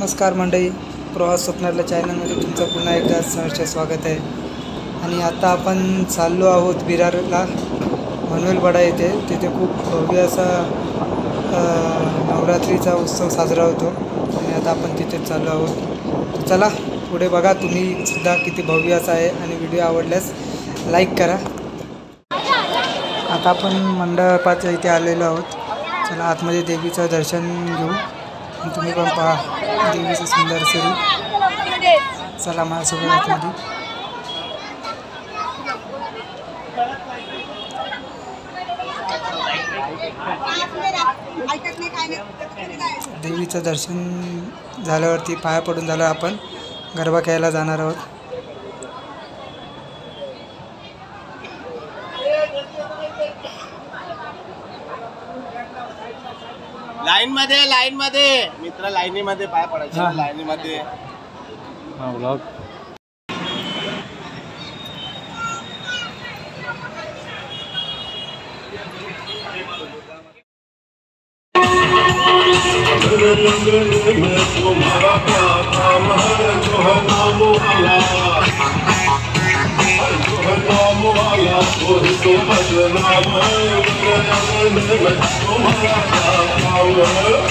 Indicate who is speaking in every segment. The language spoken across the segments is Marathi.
Speaker 1: नमस्कार मंडळी. प्रवास स्वप्नातल्या चॅनलमध्ये तुमचं पुन्हा एकदा सहर्ष स्वागत आहे. आणि आता आपण चाललो आहोत विरारला मनवेलवाडा येथे. तिथे खूप भव्य असा नवरात्रीचा उत्सव साजरा होतो. आणि आता आपण तिथेच चाललो आहोत. चला पुढे बघा तुम्ही सुद्धा किती भव्य असा आहे आणि व्हिडिओ आवडल्यास लाईक करा. आता आपण मंडपाच्या इथे आलेलो आहोत. चला आतमध्ये देवीचं दर्शन घेऊ. तुम्ही पण पहा. देवीचं सुंदर स्वरूप चला माझ्यासोबत आतमध्ये देवीचं दर्शन झाल्यावरती पाया पडून झालं आपण. गरबा खेळायला जाणार आहोत.
Speaker 2: मध्ये लाईन मध्ये मित्र लाईनी मध्ये पाय पडायचे
Speaker 3: Allah'ın sohbetine varım, ben yanımda, ben sohbetine varım.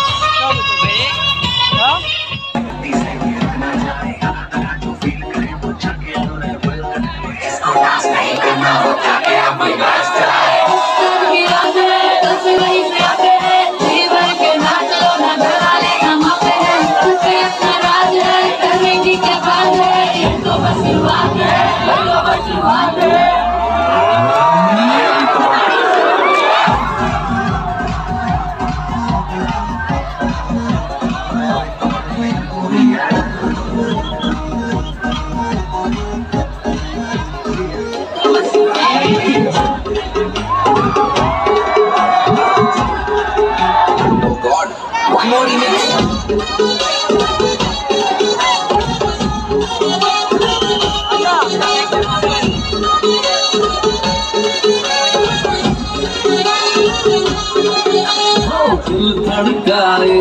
Speaker 4: दिल धड़काए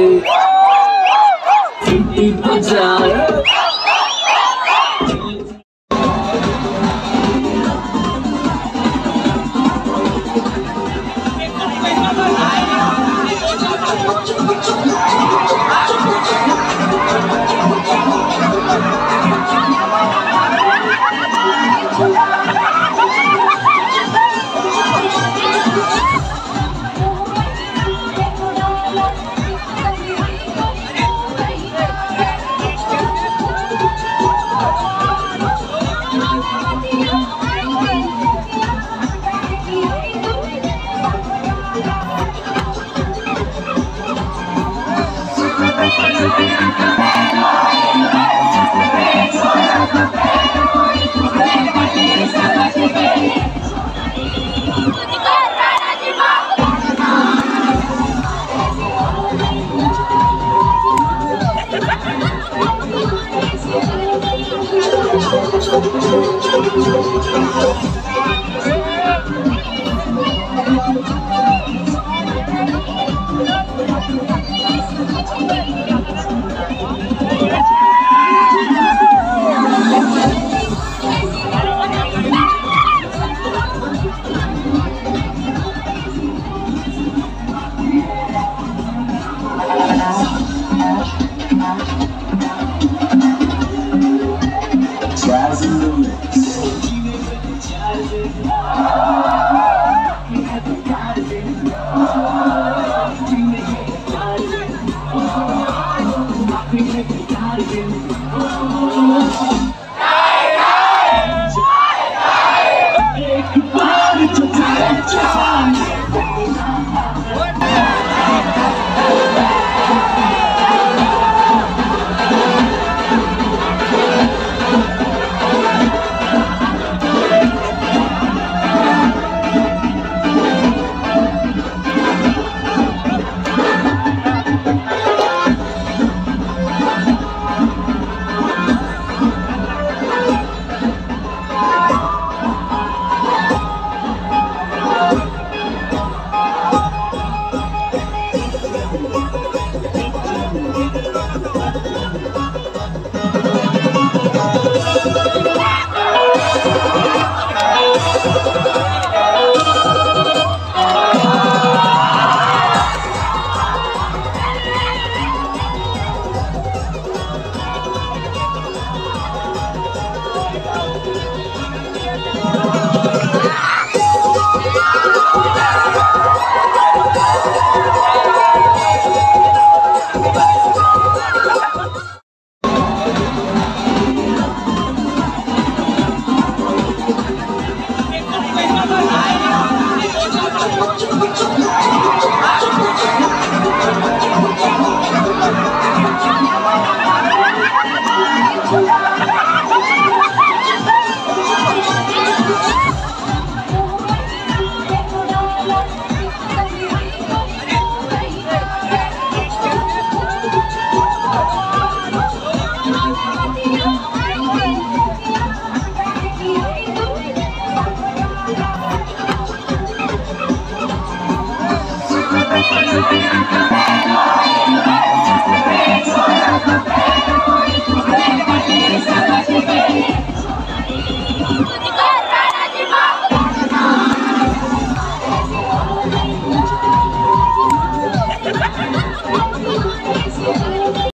Speaker 4: CT 祝你安康贝勒爷爷祝你生日快乐祝你生日快乐祝你生日快乐祝你生 We make it out again.